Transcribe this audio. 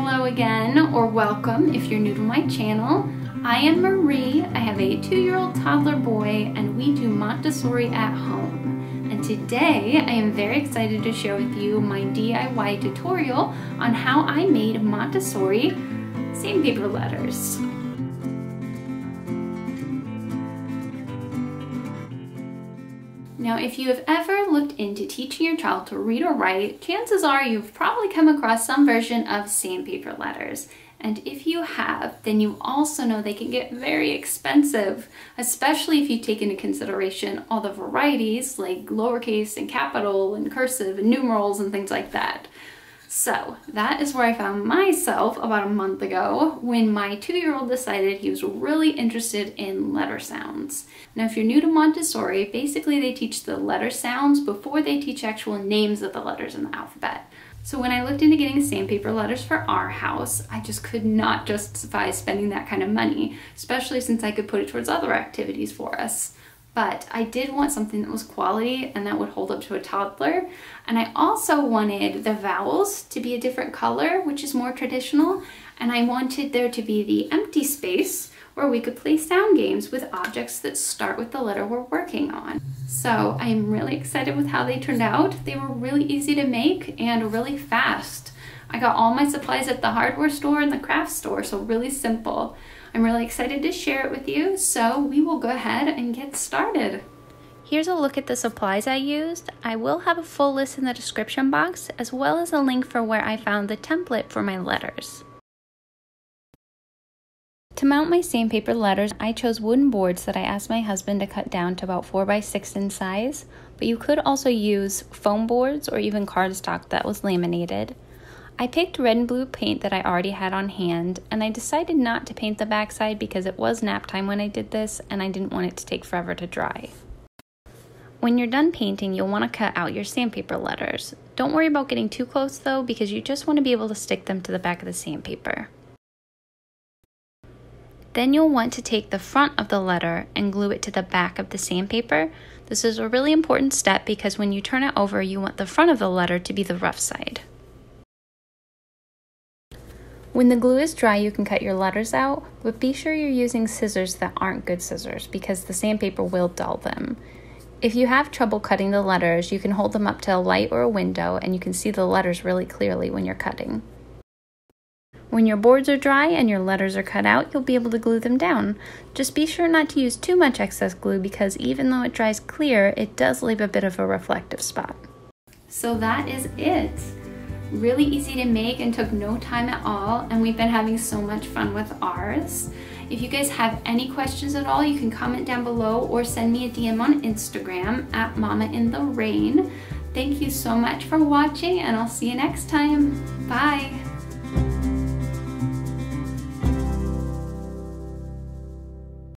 Hello again, or welcome if you're new to my channel. I am Marie, I have a two-year-old toddler boy, and we do Montessori at home. And today, I am very excited to share with you my DIY tutorial on how I made Montessori sandpaper letters. Now, if you have ever looked into teaching your child to read or write, chances are you've probably come across some version of sandpaper letters. And if you have, then you also know they can get very expensive, especially if you take into consideration all the varieties like lowercase and capital and cursive and numerals and things like that. So that is where I found myself about a month ago when my two-year-old decided he was really interested in letter sounds. Now if you're new to Montessori, basically they teach the letter sounds before they teach actual names of the letters in the alphabet. So when I looked into getting sandpaper letters for our house, I just could not justify spending that kind of money, especially since I could put it towards other activities for us but I did want something that was quality and that would hold up to a toddler. And I also wanted the vowels to be a different color, which is more traditional. And I wanted there to be the empty space where we could play sound games with objects that start with the letter we're working on. So I'm really excited with how they turned out. They were really easy to make and really fast. I got all my supplies at the hardware store and the craft store, so really simple. I'm really excited to share it with you, so we will go ahead and get started. Here's a look at the supplies I used. I will have a full list in the description box, as well as a link for where I found the template for my letters. To mount my sandpaper letters, I chose wooden boards that I asked my husband to cut down to about 4 by 6 in size, but you could also use foam boards or even cardstock that was laminated. I picked red and blue paint that I already had on hand, and I decided not to paint the backside because it was nap time when I did this, and I didn't want it to take forever to dry. When you're done painting, you'll want to cut out your sandpaper letters. Don't worry about getting too close though, because you just want to be able to stick them to the back of the sandpaper. Then you'll want to take the front of the letter and glue it to the back of the sandpaper. This is a really important step because when you turn it over, you want the front of the letter to be the rough side. When the glue is dry, you can cut your letters out, but be sure you're using scissors that aren't good scissors because the sandpaper will dull them. If you have trouble cutting the letters, you can hold them up to a light or a window and you can see the letters really clearly when you're cutting. When your boards are dry and your letters are cut out, you'll be able to glue them down. Just be sure not to use too much excess glue because even though it dries clear, it does leave a bit of a reflective spot. So that is it really easy to make and took no time at all and we've been having so much fun with ours. If you guys have any questions at all, you can comment down below or send me a DM on Instagram at Mama in the Rain. Thank you so much for watching and I'll see you next time. Bye.